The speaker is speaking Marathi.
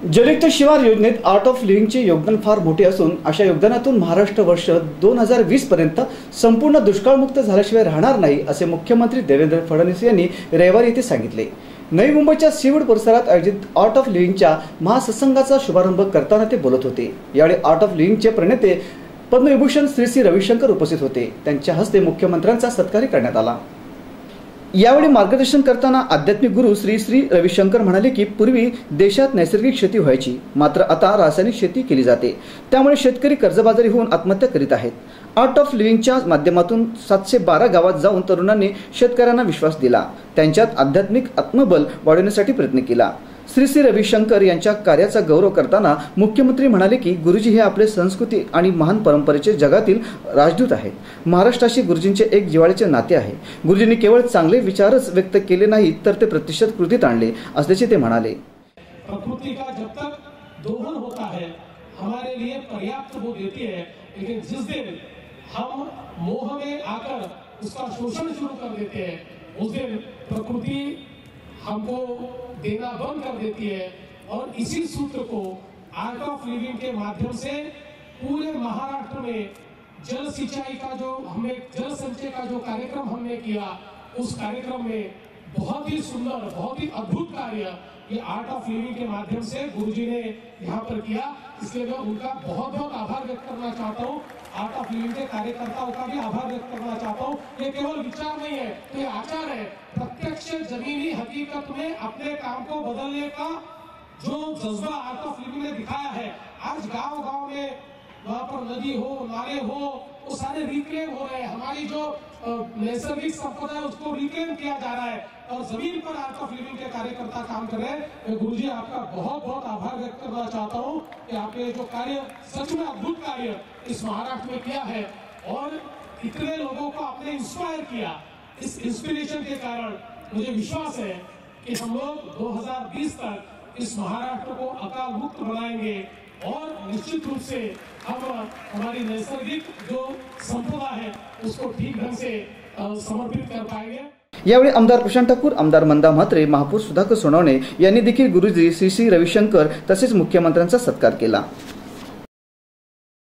जलयुक्त शिवार योजनेत आर्ट ऑफ लिव्हिंगचे योगदान फार मोठे असून अशा योगदानातून महाराष्ट्र वर्ष दोन हजार वीस पर्यंत संपूर्ण दुष्काळमुक्त झाल्याशिवाय राहणार नाही असे मुख्यमंत्री देवेंद्र फडणवीस यांनी रविवारी येथे सांगितले. नवी मुंबईच्या सीवूड परिसरात आयोजित आर्ट ऑफ लिव्हिंगच्या महासत्संगाचा शुभारंभ करताना ते बोलत होते. यावेळी आर्ट ऑफ लिव्हिंगचे प्रणेते पद्मविभूषण श्री श्री रविशंकर उपस्थित होते. त्यांच्या हस्ते मुख्यमंत्र्यांचा सत्कार करण्यात आला. यावेळी मार्गदर्शन करताना आध्यात्मिक गुरु श्री श्री रविशंकर म्हणाले की पूर्वी देशात नैसर्गिक शेती व्हायची. मात्र आता रासायनिक शेती केली जाते. त्यामुळे शेतकरी कर्जबाजारी होऊन आत्महत्या करीत आहेत. आर्ट ऑफ लिव्हिंगच्या माध्यमातून सातशे बारा गावात जाऊन तरुणांनी शेतकऱ्यांना विश्वास दिला. त्यांच्यात आध्यात्मिक आत्मबल वाढवण्यासाठी प्रयत्न केला. श्री श्री रविशंकर यांच्या कार्याचा गौरव करताना मुख्यमंत्री म्हणाले की गुरुजी हे आपले संस्कृती आणि महान परंपरेचे जगातील राजदूत आहेत. महाराष्ट्राशी गुरुजींचे एक जिवाळ्याचे नाते आहे. गुरुजींनी केवळ चांगले विचारच व्यक्त केले नाहीत तर ते प्रत्यक्षात कृतीत आणले असल्याचे ते म्हणाले. प्रकृति का जब तक दोहन होता है हमारे लिए पर्याप्त वो देती है लेकिन जिस दिन हम मोह में आकर उसका शोषण शुरू कर देते हैं उस दिन प्रकृति हमको देना बंद कर देती है और इसी सूत्र को आर्ट ऑफ़ लिविंग के माध्यम से पूरे महाराष्ट्र में जल सिंचाई का जो हमने, जल संचय का जो कार्यक्रम हमने किया, उस कार्यक्रम में बहुत ही सुंदर, बहुत ही अद्भुत कार्य ये आर्ट ऑफ़ लिविंग के माध्यम से गुरुजी ने यहाँ पर किया। इसलिए मैं उनका बहुत बहुत आभार व्यक्त करना चाहता हूँ। आर्ट ऑफ़ लिविंग के कार्यकर्ताओं का भी आभार व्यक्त करना चाहता हूँ। ये केवल विचार नहीं है तो ये आचार है। प्रत्यक्ष जमीनी हकीकत में अपने काम को बदलने का जो जज्बा आर्ट ऑफ़ लिविंग ने दिखाया है। आज गाँव गाँव में वहाँ पर नदी हो, नाले हो, वो सारे रिक्लेम हो रहे हैं। हमारी जो नैसर्गिक संपदा है, उसको रिक्लेम किया जा रहा है। और ज़मीन पर आर्ट ऑफ़ लिविंग के कार्यकर्ता काम कर रहे हैं। मैं गुरुजी, आपका बहुत बहुत आभार व्यक्त करना चाहता हूँ कि आपने जो कार्य, सच में अद्भुत कार्य इस महाराष्ट्र में किया है। और इतने लोगों को आपने इंस्पायर किया। इस इंस्पिरेशन के कारण मुझे विश्वास है कि हम लोग 2020 तक इस महाराष्ट्र को अकाल मुक्त बनाएंगे और निश्चित रूप से हम हमारी नैसर्गिक जो संपदा है उसको ठीक ढंग से समर्पित कर पाएंगे। यावेळी आमदार प्रशांत ठाकूर आमदार मंदा म्हात्रे महापौर सुधाकर सोनवणे यांनी देखील गुरुजी श्री श्री रविशंकर तसेच मुख्यमंत्र्यांचा सत्कार केला.